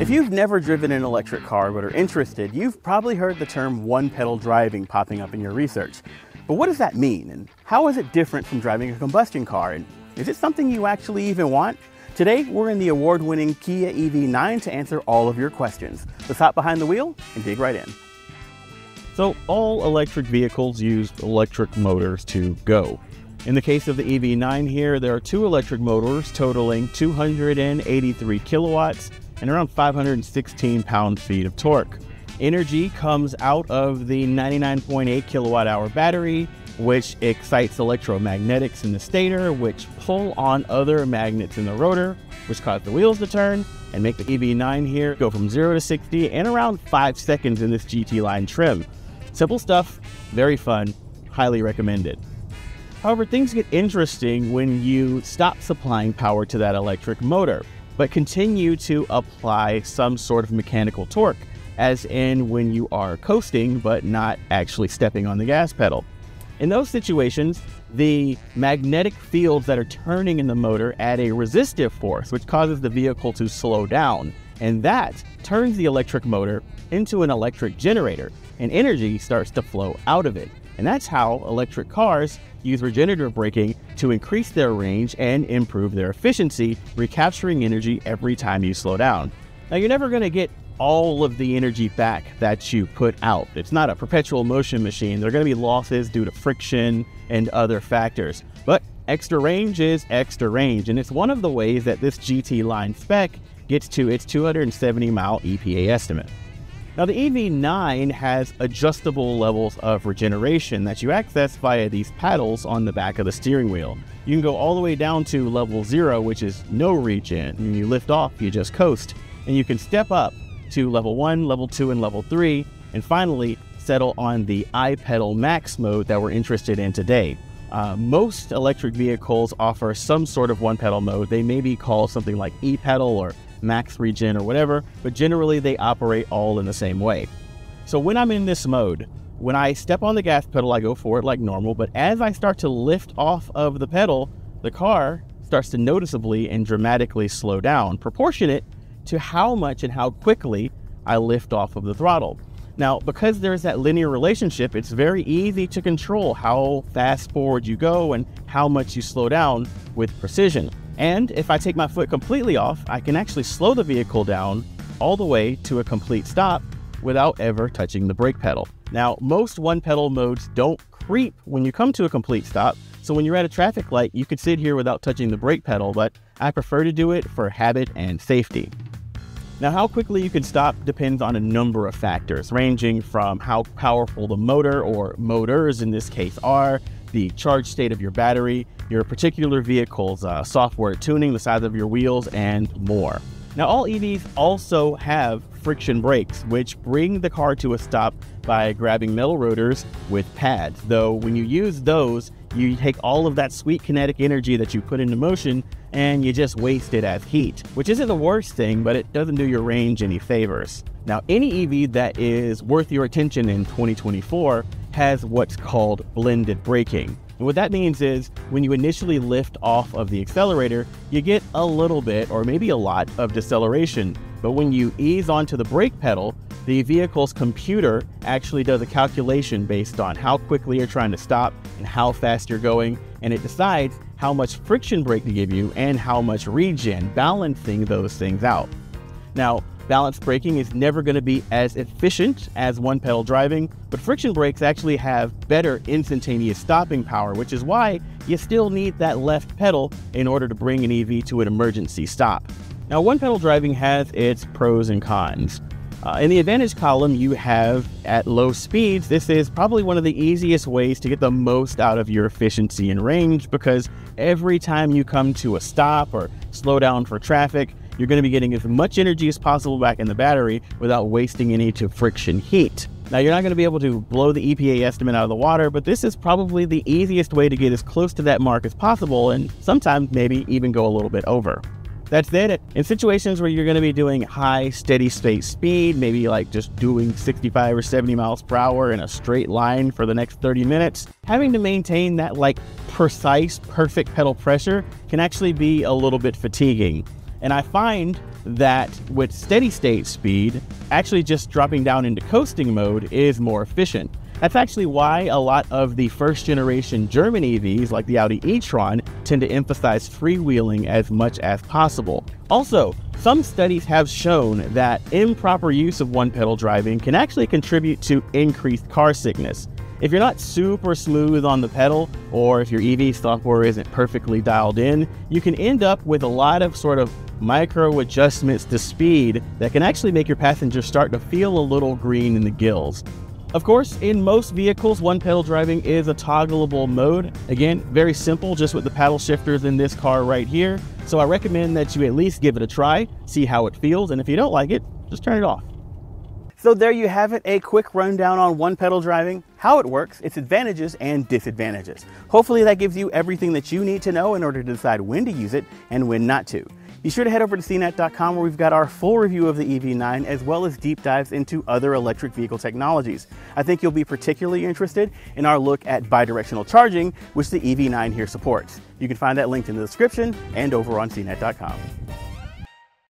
If you've never driven an electric car but are interested, you've probably heard the term one pedal driving popping up in your research. But what does that mean? And how is it different from driving a combustion car? And is it something you actually even want? Today, we're in the award winning Kia EV9 to answer all of your questions. Let's hop behind the wheel and dig right in. So, all electric vehicles use electric motors to go. In the case of the EV9 here, there are two electric motors totaling 283 kilowatts and around 516 pound-feet of torque. Energy comes out of the 99.8 kilowatt hour battery, which excites electromagnetics in the stator, which pull on other magnets in the rotor, which cause the wheels to turn and make the EV9 here go from 0 to 60 in around 5 seconds in this GT line trim. Simple stuff, very fun, highly recommended. However, things get interesting when you stop supplying power to that electric motor but continue to apply some sort of mechanical torque, as in when you are coasting but not actually stepping on the gas pedal. In those situations, the magnetic fields that are turning in the motor add a resistive force, which causes the vehicle to slow down. And that turns the electric motor into an electric generator, and energy starts to flow out of it. And that's how electric cars use regenerative braking to increase their range and improve their efficiency, recapturing energy every time you slow down. Now, you're never going to get all of the energy back that you put out. It's not a perpetual motion machine. There are going to be losses due to friction and other factors. But extra range is extra range, and it's one of the ways that this GT line spec gets to its 270 mile EPA estimate. Now the EV9 has adjustable levels of regeneration that you access via these paddles on the back of the steering wheel. You can go all the way down to level 0, which is no regen. When you lift off, you just coast. And you can step up to level 1, level 2, and level 3, and finally settle on the iPedal Max mode that we're interested in today. Uh, most electric vehicles offer some sort of one pedal mode. They may be called something like e pedal or max regen or whatever, but generally they operate all in the same way. So when I'm in this mode, when I step on the gas pedal, I go for it like normal, but as I start to lift off of the pedal, the car starts to noticeably and dramatically slow down, proportionate to how much and how quickly I lift off of the throttle. Now, because there's that linear relationship, it's very easy to control how fast forward you go and how much you slow down with precision. And if I take my foot completely off, I can actually slow the vehicle down all the way to a complete stop without ever touching the brake pedal. Now, most one pedal modes don't creep when you come to a complete stop, so when you're at a traffic light, you could sit here without touching the brake pedal, but I prefer to do it for habit and safety. Now, how quickly you can stop depends on a number of factors, ranging from how powerful the motor or motors in this case are, the charge state of your battery, your particular vehicle's uh, software tuning, the size of your wheels, and more. Now, all EVs also have friction brakes, which bring the car to a stop by grabbing metal rotors with pads. Though, when you use those, you take all of that sweet kinetic energy that you put into motion and you just waste it as heat, which isn't the worst thing, but it doesn't do your range any favors. Now, any EV that is worth your attention in 2024 has what's called blended braking. And what that means is when you initially lift off of the accelerator, you get a little bit or maybe a lot of deceleration. But when you ease onto the brake pedal, the vehicle's computer actually does a calculation based on how quickly you're trying to stop and how fast you're going, and it decides how much friction brake to give you and how much regen, balancing those things out. Now, Balanced braking is never going to be as efficient as one pedal driving, but friction brakes actually have better instantaneous stopping power, which is why you still need that left pedal in order to bring an EV to an emergency stop. Now, one pedal driving has its pros and cons. Uh, in the advantage column, you have at low speeds, this is probably one of the easiest ways to get the most out of your efficiency and range because every time you come to a stop or slow down for traffic, you're going to be getting as much energy as possible back in the battery without wasting any to friction heat. Now, you're not going to be able to blow the EPA estimate out of the water, but this is probably the easiest way to get as close to that mark as possible and sometimes maybe even go a little bit over. That's it. In situations where you're going to be doing high, steady state speed, maybe like just doing 65 or 70 miles per hour in a straight line for the next 30 minutes, having to maintain that like precise, perfect pedal pressure can actually be a little bit fatiguing. And I find that with steady state speed, actually just dropping down into coasting mode is more efficient. That's actually why a lot of the first generation German EVs, like the Audi e-tron, tend to emphasize freewheeling as much as possible. Also, some studies have shown that improper use of one pedal driving can actually contribute to increased car sickness. If you're not super smooth on the pedal, or if your EV software isn't perfectly dialed in, you can end up with a lot of sort of micro adjustments to speed that can actually make your passenger start to feel a little green in the gills. Of course, in most vehicles, one pedal driving is a toggleable mode. Again, very simple, just with the paddle shifters in this car right here. So I recommend that you at least give it a try, see how it feels, and if you don't like it, just turn it off. So there you have it, a quick rundown on one pedal driving, how it works, its advantages and disadvantages. Hopefully that gives you everything that you need to know in order to decide when to use it and when not to. Be sure to head over to cnet.com where we've got our full review of the EV9 as well as deep dives into other electric vehicle technologies. I think you'll be particularly interested in our look at bidirectional charging, which the EV9 here supports. You can find that linked in the description and over on cnet.com.